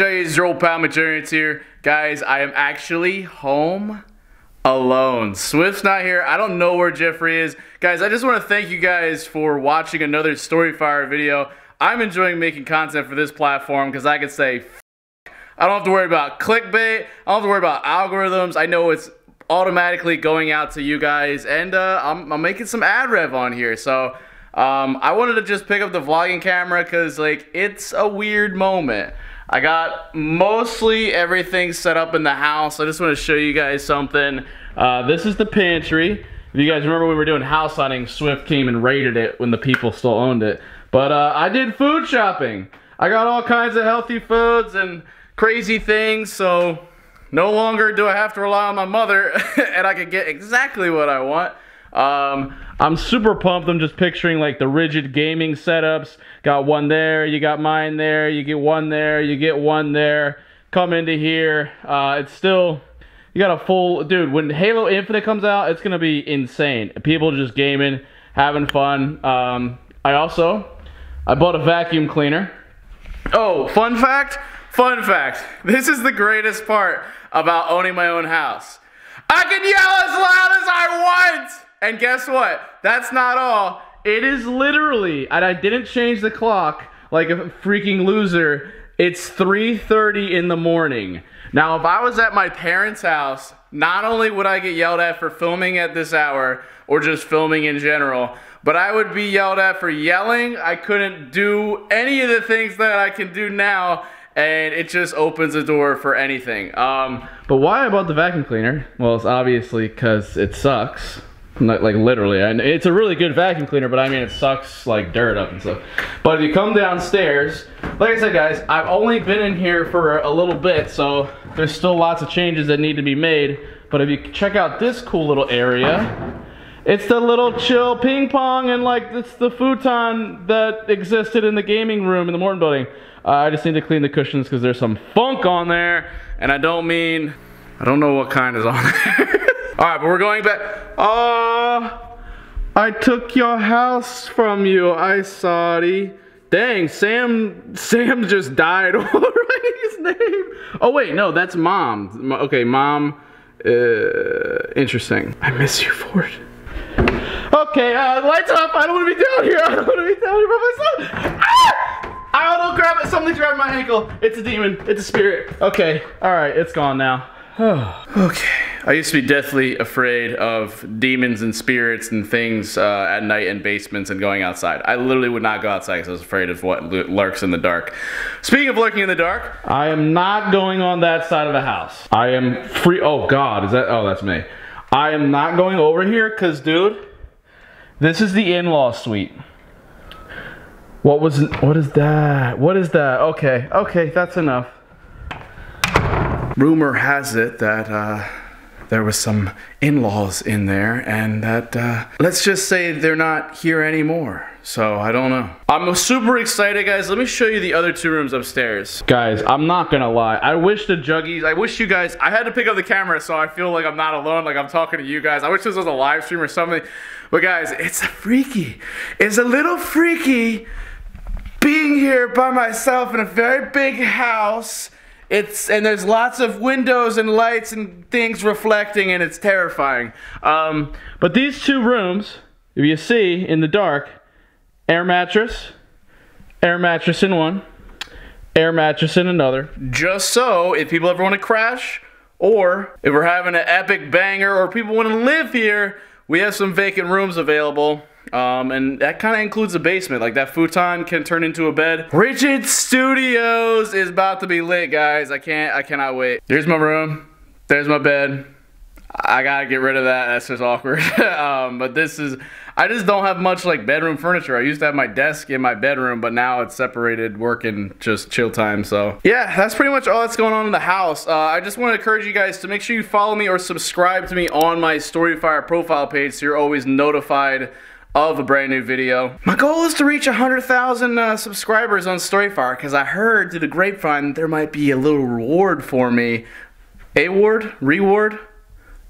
up? Your old pal Majorians here. Guys, I am actually home alone. Swift's not here. I don't know where Jeffrey is. Guys, I just want to thank you guys for watching another Storyfire video. I'm enjoying making content for this platform because I can say, I don't have to worry about clickbait. I don't have to worry about algorithms. I know it's automatically going out to you guys, and uh, I'm, I'm making some ad rev on here. So um, I wanted to just pick up the vlogging camera because like it's a weird moment. I got mostly everything set up in the house. I just want to show you guys something. Uh, this is the pantry. If you guys remember when we were doing house hunting, Swift came and raided it when the people still owned it. But uh, I did food shopping. I got all kinds of healthy foods and crazy things, so no longer do I have to rely on my mother and I can get exactly what I want. Um, I'm super pumped. I'm just picturing like the rigid gaming setups. Got one there, you got mine there, you get one there, you get one there. Come into here. Uh, it's still, you got a full, dude, when Halo Infinite comes out, it's going to be insane. People just gaming, having fun. Um, I also, I bought a vacuum cleaner. Oh, fun fact, fun fact. This is the greatest part about owning my own house. I can yell as loud as I want! And guess what? That's not all. It is literally, and I didn't change the clock like a freaking loser. It's 3.30 in the morning. Now, if I was at my parents' house, not only would I get yelled at for filming at this hour, or just filming in general, but I would be yelled at for yelling. I couldn't do any of the things that I can do now, and it just opens the door for anything. Um, but why I bought the vacuum cleaner? Well, it's obviously because it sucks. Not, like literally, and it's a really good vacuum cleaner, but I mean it sucks like dirt up and stuff. But if you come downstairs, like I said guys, I've only been in here for a little bit, so there's still lots of changes that need to be made. But if you check out this cool little area, it's the little chill ping pong and like it's the futon that existed in the gaming room in the Morton building. Uh, I just need to clean the cushions because there's some funk on there, and I don't mean, I don't know what kind is on there. All right, but we're going back. Oh, I took your house from you. I sorry. Dang, Sam, Sam just died already. His name. Oh wait, no, that's mom. Okay, mom. Uh, interesting. I miss you for it. Okay, uh, lights off. I don't want to be down here. I don't want to be down here by myself. Ah! I don't grab it. Something's grabbing my ankle. It's a demon. It's a spirit. Okay, all right, it's gone now. okay. I used to be deathly afraid of demons and spirits and things uh, at night in basements and going outside. I literally would not go outside because I was afraid of what lurks in the dark. Speaking of lurking in the dark, I am not going on that side of the house. I am free. Oh God, is that? Oh, that's me. I am not going over here because, dude, this is the in-law suite. What was? What is that? What is that? Okay, okay, that's enough rumor has it that uh, there was some in-laws in there and that uh, let's just say they're not here anymore. So I don't know. I'm super excited guys. Let me show you the other two rooms upstairs. Guys I'm not gonna lie. I wish the juggies I wish you guys I had to pick up the camera so I feel like I'm not alone like I'm talking to you guys. I wish this was a live stream or something. But guys it's a freaky it's a little freaky being here by myself in a very big house it's and there's lots of windows and lights and things reflecting, and it's terrifying. Um, but these two rooms, if you see in the dark, air mattress, air mattress in one, air mattress in another. Just so if people ever want to crash, or if we're having an epic banger, or people want to live here, we have some vacant rooms available. Um, and that kind of includes a basement. Like that futon can turn into a bed. Ridgid Studios is about to be lit, guys. I can't, I cannot wait. Here's my room. There's my bed. I gotta get rid of that. That's just awkward. um, but this is, I just don't have much like bedroom furniture. I used to have my desk in my bedroom, but now it's separated work and just chill time. So yeah, that's pretty much all that's going on in the house. Uh, I just want to encourage you guys to make sure you follow me or subscribe to me on my Storyfire profile page so you're always notified of a brand new video. My goal is to reach 100,000 uh, subscribers on Storyfire because I heard through the grapevine there might be a little reward for me. A-ward? Reward?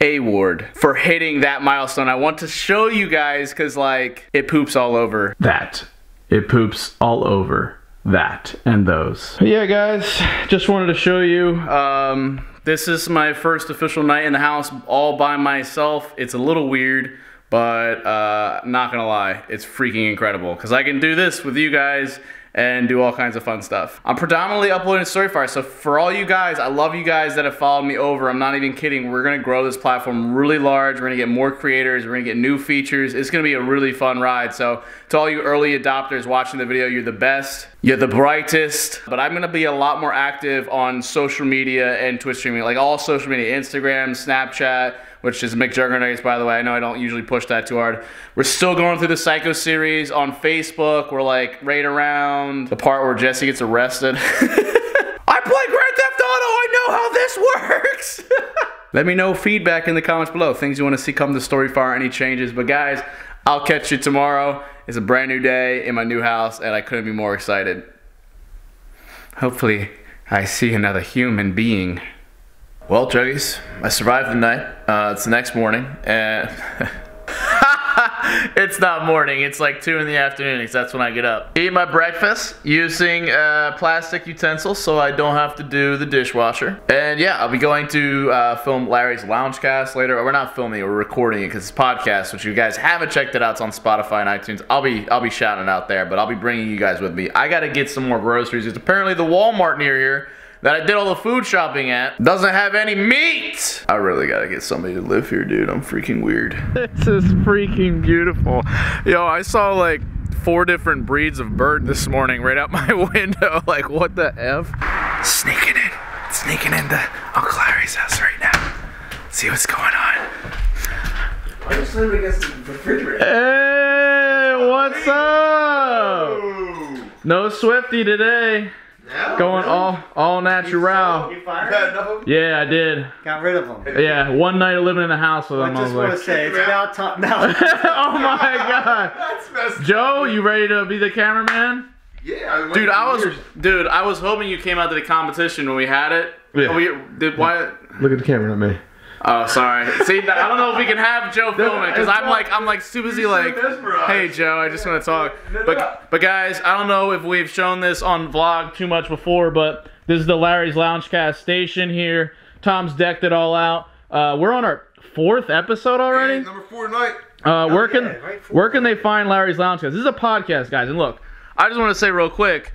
A-ward for hitting that milestone. I want to show you guys because like it poops all over. That. It poops all over that and those. Yeah, guys, just wanted to show you. Um, this is my first official night in the house all by myself. It's a little weird, but uh, not gonna lie, it's freaking incredible because I can do this with you guys and do all kinds of fun stuff. I'm predominantly uploading Storyfire, so for all you guys, I love you guys that have followed me over. I'm not even kidding. We're gonna grow this platform really large. We're gonna get more creators. We're gonna get new features. It's gonna be a really fun ride. So to all you early adopters watching the video, you're the best. You're the brightest. But I'm gonna be a lot more active on social media and Twitch streaming, like all social media, Instagram, Snapchat, which is McJuggerNuggets, by the way. I know I don't usually push that too hard. We're still going through the Psycho series on Facebook. We're like right around the part where Jesse gets arrested. I play Grand Theft Auto. I know how this works. Let me know feedback in the comments below. Things you want to see come to Storyfire, any changes. But guys, I'll catch you tomorrow. It's a brand new day in my new house, and I couldn't be more excited. Hopefully, I see another human being. Well, Juggies, I survived the night. Uh, it's the next morning, and it's not morning. It's like two in the afternoon because that's when I get up. Eat my breakfast using uh, plastic utensils so I don't have to do the dishwasher. And yeah, I'll be going to uh, film Larry's Loungecast later. We're not filming we're recording it because it's podcast. Which you guys haven't checked it out, it's on Spotify and iTunes. I'll be I'll be shouting out there, but I'll be bringing you guys with me. I got to get some more groceries. It's apparently the Walmart near here that I did all the food shopping at doesn't have any meat. I really gotta get somebody to live here, dude. I'm freaking weird. This is freaking beautiful. Yo, I saw like four different breeds of bird this morning right out my window. Like, what the F? Sneaking in, sneaking into Uncle Larry's house right now. See what's going on. I just leave it against the refrigerator. Hey, what's up? No Swifty today. Yeah, Going really? all all natural. You fired enough? Yeah, I did. Got rid of them. Yeah, one night of living in the house with I him. I was just want to say it's about time. No, oh my god. That's messed Joe, you ready to be the cameraman? Yeah. Dude, I was dude, I was hoping you came out to the competition when we had it. Yeah. We, did why? Look at the camera, not me. Oh, sorry. See, I don't know if we can have Joe film it because I'm like I'm like too busy like, hey Joe, I just want to talk. But but guys, I don't know if we've shown this on vlog too much before, but this is the Larry's Loungecast station here. Tom's decked it all out. Uh, we're on our fourth episode already. Number four tonight. Uh, where can yeah, right, where can they find Larry's Loungecast? This is a podcast, guys. And look, I just want to say real quick,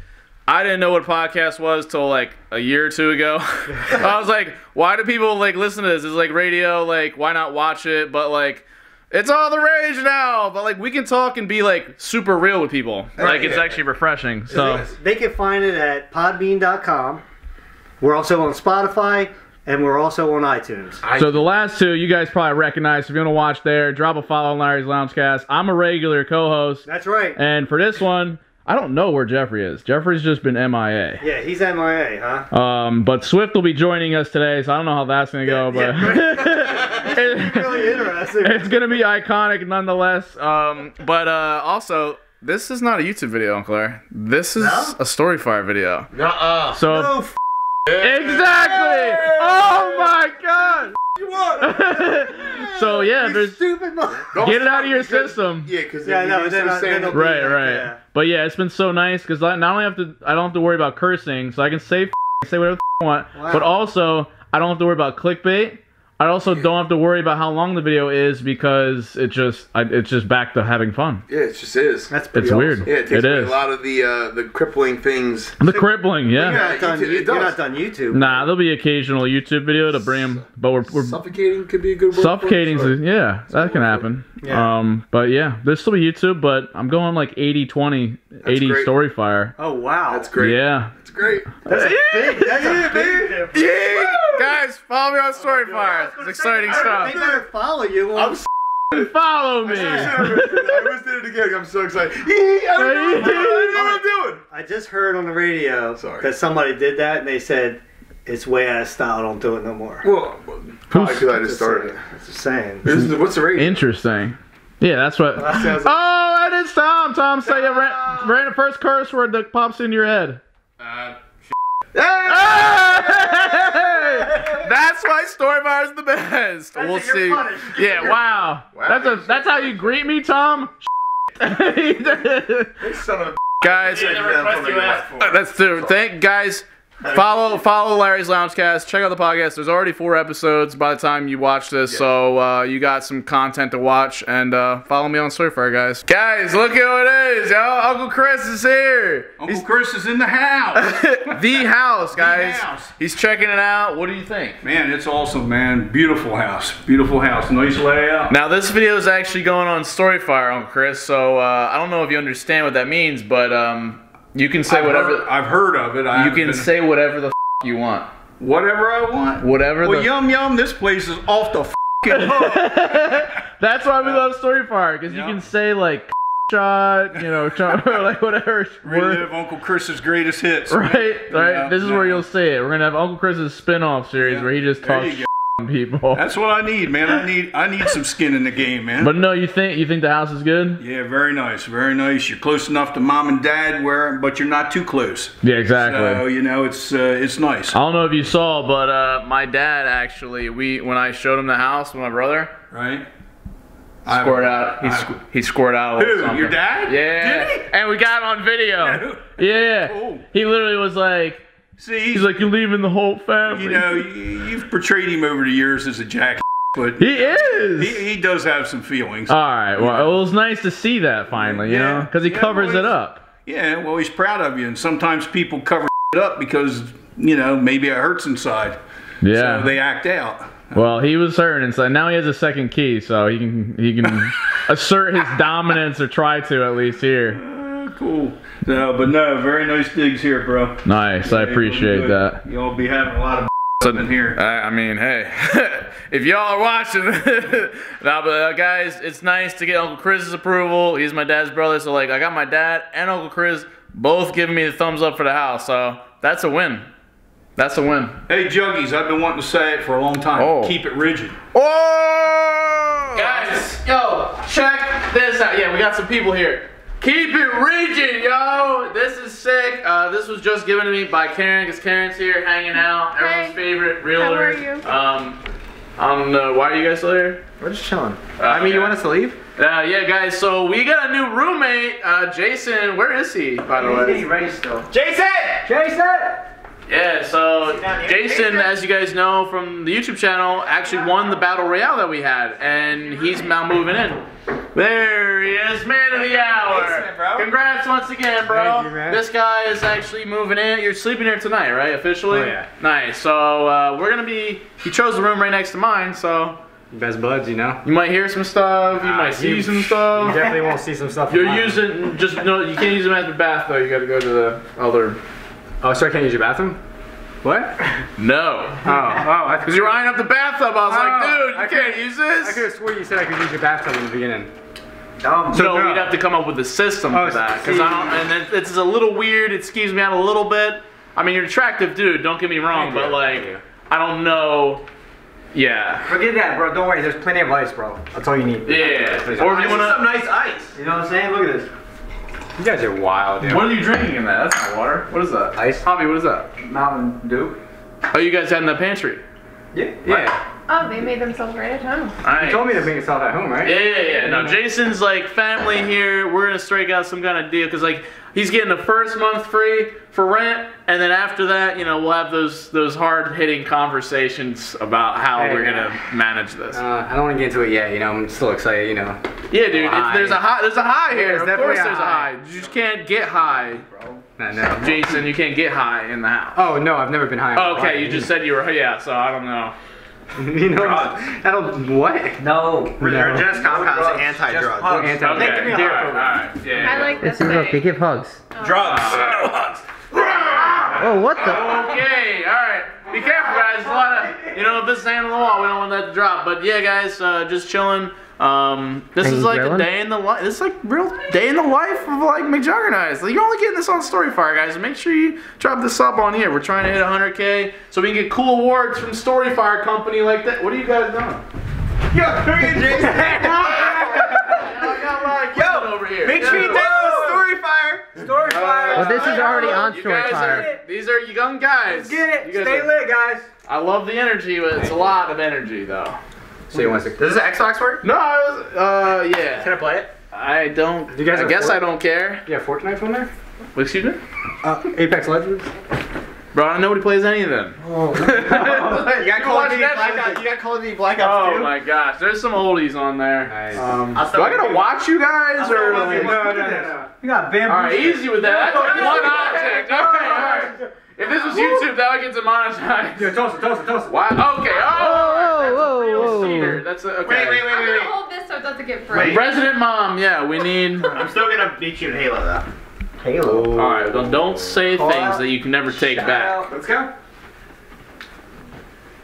I didn't know what podcast was till like a year or two ago. I was like, why do people like listen to this? It's like radio. Like, why not watch it? But like. It's all the rage now, but like we can talk and be like super real with people. Like it's actually refreshing. So they can find it at podbean.com. We're also on Spotify and we're also on iTunes. So the last two, you guys probably recognize. If you want to watch there, drop a follow on Larry's Loungecast. I'm a regular co-host, That's right. and for this one, I don't know where Jeffrey is. Jeffrey's just been MIA. Yeah, he's MIA, huh? Um, but Swift will be joining us today, so I don't know how that's gonna go, but it's really interesting. it's gonna be iconic nonetheless. Um, but uh, also, this is not a YouTube video, Uncle Larry. This is No? a Storyfire video. Nuh-uh. So No, f- exactly. Oh my god. You want? so yeah, you there's stupid mother. get it out of your system. Yeah, because Yeah, I know, then I- then I'll- Right, right. Yeah. But yeah, it's been so nice because I not only have to, I don't have to worry about cursing, so I can say say whatever the I want. Wow. But also, I don't have to worry about clickbait. I also don't have to worry about how long the video is because it just, I, it's just back to having fun. Yeah, it just is. That's pretty It's weird. yeah, it takes it away is. a lot of the uh, the crippling things. The crippling, yeah. You're not, done, YouTube- it you're not done YouTube. Nah, there'll be occasional YouTube video to bring them, but we're, we're Suffocating could be a good word. suffocating. sure. Yeah, that can happen. Yeah. Um, but yeah, this will be YouTube, but I'm going like 80 20, 80 great. Storyfire. Oh, wow. That's great. Yeah. That's great. That's a big, that's a big difference. Yeah, guys, follow me on Storyfire. It's exciting They stuff. better follow you. I'm s- Follow me. I was doing it again. I'm so excited. I don't know, I what I'm doing. I just heard on the radio Sorry. that somebody did that and they said it's way out of style. Don't do it no more. Well, probably because I just started. saying. Just saying. This is, what's the rate? Interesting. Yeah, that's what. That sounds Oh, and it's Tom. Tom, say a ra- random first curse word that pops in your head. Ah! Hey! Ah! That's why Storyfire's the best. we'll see. Yeah, wow. Wow. That's a that's how you greet me, Tom. This son of a guys. The request you asked for. Uh, That's the thank guys. Follow follow Larry's Loungecast. Check out the podcast. There's already four episodes by the time you watch this, so uh, you got some content to watch. And uh, follow me on Storyfire, guys. Guys, look at what it is, yo! Uncle Chris is here. Uncle Chris is in the house. the house, guys. The house. He's checking it out. What do you think? man, it's awesome, man. Beautiful house. Beautiful house. Nice layout. Now this video is actually going on Storyfire, Uncle Chris. So uh, I don't know if you understand what that means, but um, you can say I've whatever. Heard, I've heard of it. I you can say whatever the f- you want. whatever I want. Whatever Well, the. yum yum. This place is off the fucking hook. That's why we love Storyfire because Yeah. you can say like shot, you know, or like whatever. Relive Uncle Chris's greatest hits. Right, right. Yeah, this is yeah. where you'll see it. We're gonna have Uncle Chris's spin-off series Yeah. where he just talks you go. on people. That's what I need, man. I need I need some skin in the game, man. But no, you think you think the house is good? yeah, very nice, very nice. You're close enough to mom and dad, where but you're not too close. Yeah, exactly. So you know it's uh, it's nice, I don't know if you saw, but uh, my dad actually, we when I showed him the house with my brother, right? scored out. He, sc- he scored out. Who? something. Your dad? Yeah. And we got it on video. Yeah, Cool. he literally was like, See, he's like, you're leaving the whole family. you know, you- you've portrayed him over the years as a jack, but he is. he, he does have some feelings. All right. Well, it was nice to see that finally, you Yeah. know, because he Yeah, covers well, it up. Yeah, well, he's proud of you, and sometimes people cover it up because you know maybe it hurts inside, Yeah. so they act out. Well, he was hurting, inside. now he has a second key, so he can he can assert his dominance or try to at least here. Cool. No, but no, very nice digs here, bro. Nice, I appreciate that. Y'all be having a lot of in here. I, I mean, hey, if y'all are watching, nah, but uh, guys, it's nice to get Uncle Chris's approval. He's my dad's brother, so like, I got my dad and Uncle Chris both giving me the thumbs up for the house, so that's a win. That's a win. Hey, Juggies, I've been wanting to say it for a long time. Oh. Keep it rigid. Oh! Guys, yo, check this out. Yeah, we got some people here. Keep it rigid, yo. This is sick. Uh, this was just given to me by Karen, because Karen's here hanging out. Everyone's Hey. favorite realtor. are you? Um, I don't know. Why are you guys still here? We're just chilling. Uh, I mean, you want us to leave? Uh, yeah, guys. So we got a new roommate, uh, Jason. Where is he, by the way? He's ready still. Jason! Jason! Yeah, so. Jason, Jason. as you guys know from the YouTube channel, actually won the battle royale that we had, and he's now moving in. There he is, man of the hour. Bro. Congrats once again, bro. Thank you, man. This guy is actually moving in. You're sleeping here tonight, right? Officially. Oh, yeah. Nice. So uh, we're gonna be. He chose the room right next to mine, so Best buds, you know? you might hear some stuff. You might see you- some stuff. You definitely won't see some stuff. You're using just no. You can't use them as the bath though. You got to go to the other. Oh, sorry, can't use your bathroom? What? No. Oh, oh, Because you're eyeing up the bathtub. I was like, Oh, dude, you I can't could- use I could have swore you said I could use your bathtub in the beginning. Um, no, no. we'd have to come up with a system Oh, for that. Because. I don't, and it, it's a little weird. It skews me out a little bit. I mean, you're attractive dude. Don't get me wrong, Thank you. but like, I don't know. Yeah. Forget that, bro. Don't worry. There's plenty of ice, bro. That's all you need. Yeah. Or if you want some nice ice. You know what I'm saying? Look at this. You guys are wild, dude. What are you drinking in that? That's not water. What is that? Ice? Hobby, what is that? Mountain Dew? Oh, you guys had in the pantry. Yeah. Yeah. Oh, they made themselves right at home. Nice. You told me to make yourself at home, right? Yeah, yeah, yeah. No, Jason's like family here. We're gonna strike out some kind of deal because like he's getting the first month free for rent, and then after that, you know, we'll have those those hard hitting conversations about how Hey, we're gonna manage this. Uh, I don't want to get into it yet. You know, I'm still excited. You know. yeah, dude. It's, there's a high. There's a high here. There's of definitely course, a there's a high. high. You just can't get high, No, no. Jason. You can't get high in the house. Oh no, I've never been high. in my Oh, okay, you just said you were. Yeah, so I don't know. you know, I don't. What? No. No. Just compounds and anti-drug. Okay, Anti- here, all right. Yeah. I like this Listen, look, they give hugs. Drugs. Oh, what the? Okay, all right. Be careful, guys. There's a lot of, you know, if this is hand on the wall, we don't want that to drop. But yeah, guys, uh, just chilling. Um, this Are is you like a day in the life. This is like real day in the life of like McJuggerNuggets. Like, you're only getting this on Storyfire, guys. Make sure you drop this up on here. We're trying to hit 100k so we can get cool awards from Storyfire company like that. What are you guys doing? Yo, Jason. I got my Yo, over here. Make sure you Yeah. download Storyfire. Storyfire. Well, this is already on You guys Storyfire. are- These are young guys. Get it. You guys Stay are- lit, guys. I love the energy, but it's a lot of energy, though. So you want to? Does the Xbox work? No, I was, uh, yeah. Can I play it? I don't. You guys I guess Fort- I don't care. Yeah, Fortnite on there. Excuse me? Uh, Apex Legends. Bro, I don't know nobody plays any of them. Oh. You got Call of Duty Black Ops. You got Call of Duty Black Ops Oh 2? my gosh, there's some oldies on there. Nice. Um, Do I gotta watch you guys or? No, like- no, no, no. you got Bamboo. All right, easy with that. That's one object. All right, all right. If this was YouTube, that would get demonetized. Yo, toss it, toss it, toss it. Wow. Okay. Oh, whoa, that's a real whoa. cheater. That's a, okay. Wait, wait, wait, I'm wait, gonna wait. hold this so it doesn't get broken. Resident Mom. Yeah, we need. I'm still gonna beat you in Halo though. Halo. All right, Well, don't say Call things out. that you can never take back. Let's go.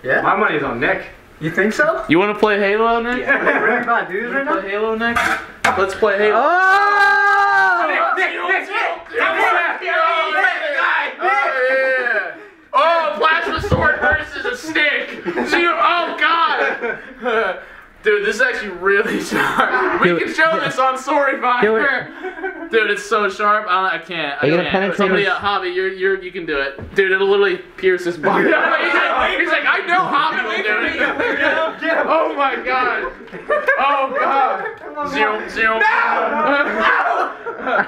Yeah. My money's on Nick. You think so? You want to play Halo, Nick? Yeah. We're about dudes right Play. Halo, Nick. Let's play Halo. Oh! Nick, Nick, Nick! Come Oh, yeah. Plasma sword versus a stick. Zero. Oh God. Dude, this is actually really sharp. We Do can show this on Storyfire. Do it. Dude, it's so sharp. I, I can't. I Are you gonna can't. penetrate Somebody, his- uh, Hobby, you're, you're, you can do it. Dude, it'll literally pierce his body. he's, like, he's like, I know Hobby will do it. Oh my God. Oh God. Zero, zero. Did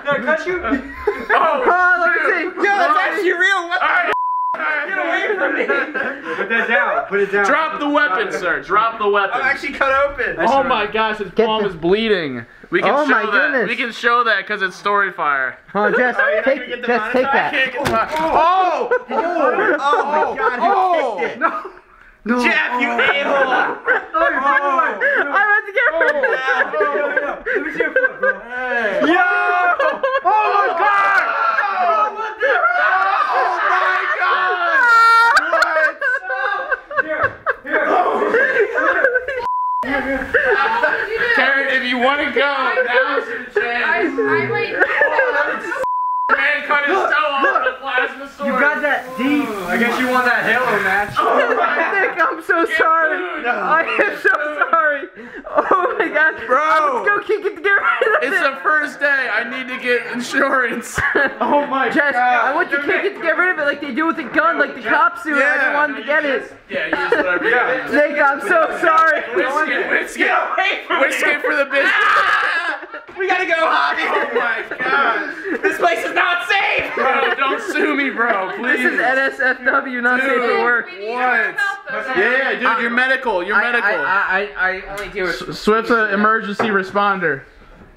I cut you? Oh, Oh, let me see. Yo, that's actually real. What? Alright. Get away from me! Put that down. Put it down. Drop the weapon, sir. Drop the weapon. I'm actually cut open. Oh my gosh, his Get palm the- is bleeding. We can Oh show my that. goodness. We can show that because it's Storyfire. Oh, Jess, you're not take, gonna get Jess, take that. Oh! Oh! oh! oh my god, Oh! who kicked it? No. Jeff, you oh. a-hole! I went to get rid of it. Let me see your foot, bro. Yo! Oh my god! Oh my god! Here, here. Karen, if you want to go, now's your I, chance. I might. Man cut his toe off with a plasma sword. You got that deep. I guess you won that Halo match. Nick, I'm so sorry. I am so sorry. Oh my god. Bro. Let's go kick it to get rid of It's it. the first day. I need to get insurance. Oh my Jess, god. I want you to kick to get rid of it like they do with a gun, like the cops do. and I don't want him to get it. Yeah, use whatever you got. Nick, I'm so sorry. Whisk it, whisk it. Whisk it for the business. We gotta go, Hobby! Oh my god. This place is not safe! Bro, don't sue me, bro. Please. This is NSFW, not safe for work. What? Yeah, dude, you're medical. You're medical. I, I, I only deal with. Swift's an emergency responder.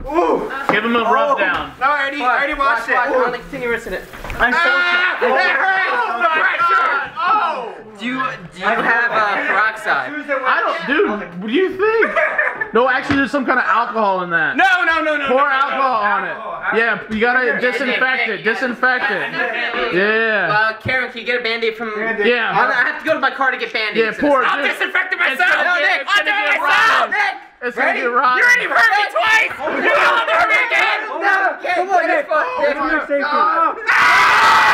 Give him a rub down. No, I already, I already watched it. I want to continue rinsing it. I'm so. Ah, that hurts! Oh my god! Oh! Do you, do you have uh, peroxide? I don't, dude. What do you think? No, actually, there's some kind of alcohol in that. No, no, no, no. Pour no, no, alcohol on it. Yeah, you gotta disinfect it. Disinfect it. Yeah. Uh, Karen, can you get a band-aid from... Yeah. I I have to go to my car to get band-aids. Yeah, pour it. I'll dude. disinfect it myself! No, Nick, I'll gonna do it myself! Nick! It's gonna get rotten. You already hurt me twice! You don't gonna hurt me again! No, okay, Come on, oh get Nick. it for- It's for your oh safety. Ow!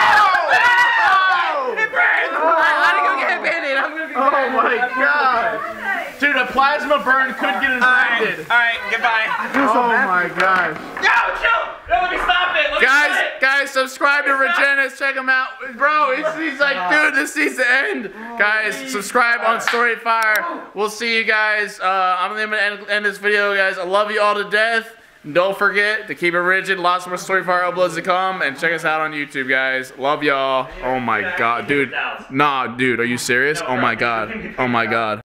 Oh. It burns! I gotta go get a band-aid. I'm gonna be Oh back. my god. Dude, a plasma burn could get Alright, infected. alright, goodbye. Oh my gosh. No, chill! No, let me stop it! Let me Guys, stop it! guys, subscribe to Regenis. Check him out, bro. He's, he's like, dude, this needs to end. Guys, subscribe on Storyfire. We'll see you guys. Uh, I'm gonna end, end this video, guys. I love you all to death. Don't forget to keep it rigid. Lots more Storyfire uploads to come, and check us out on YouTube, guys. Love y'all. Oh my god, dude. Nah, dude, are you serious? Oh my god. Oh my god.